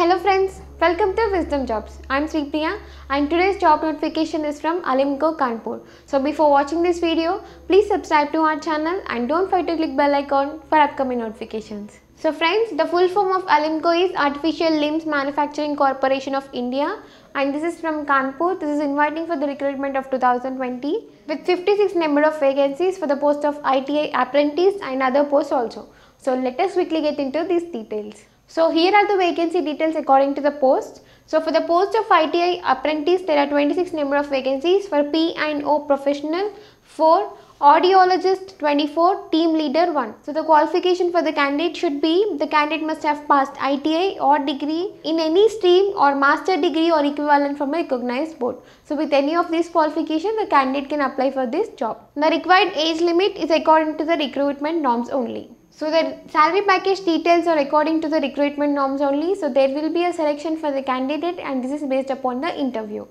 Hello friends, welcome to Wisdom Jobs. I'm Sri Priya and today's job notification is from Alimco Kanpur. So before watching this video, please subscribe to our channel and don't forget to click bell icon for upcoming notifications. So friends, the full form of Alimco is Artificial Limbs Manufacturing Corporation of India and this is from Kanpur. This is inviting for the recruitment of 2020 with 56 number of vacancies for the post of ITI apprentice and other posts also. So let us quickly get into these details. So here are the vacancy details according to the post. So for the post of ITI apprentice there are 26 number of vacancies for P and O professional 4 audiologist 24 team leader 1 so the qualification for the candidate should be the candidate must have passed ITI or degree in any stream or master degree or equivalent from a recognized board so with any of these qualifications the candidate can apply for this job the required age limit is according to the recruitment norms only so the salary package details are according to the recruitment norms only. So there will be a selection for the candidate and this is based upon the interview.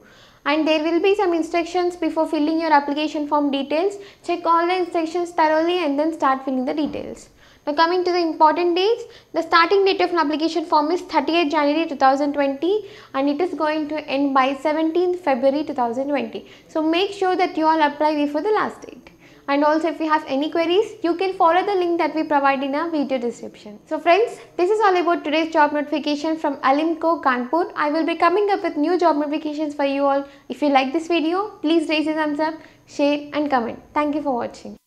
And there will be some instructions before filling your application form details. Check all the instructions thoroughly and then start filling the details. Now coming to the important dates, the starting date of an application form is 30th January 2020 and it is going to end by 17th February 2020. So make sure that you all apply before the last date and also if you have any queries you can follow the link that we provide in our video description. So friends this is all about today's job notification from Alimco Kanpur. I will be coming up with new job notifications for you all. If you like this video please raise a thumbs up, share and comment. Thank you for watching.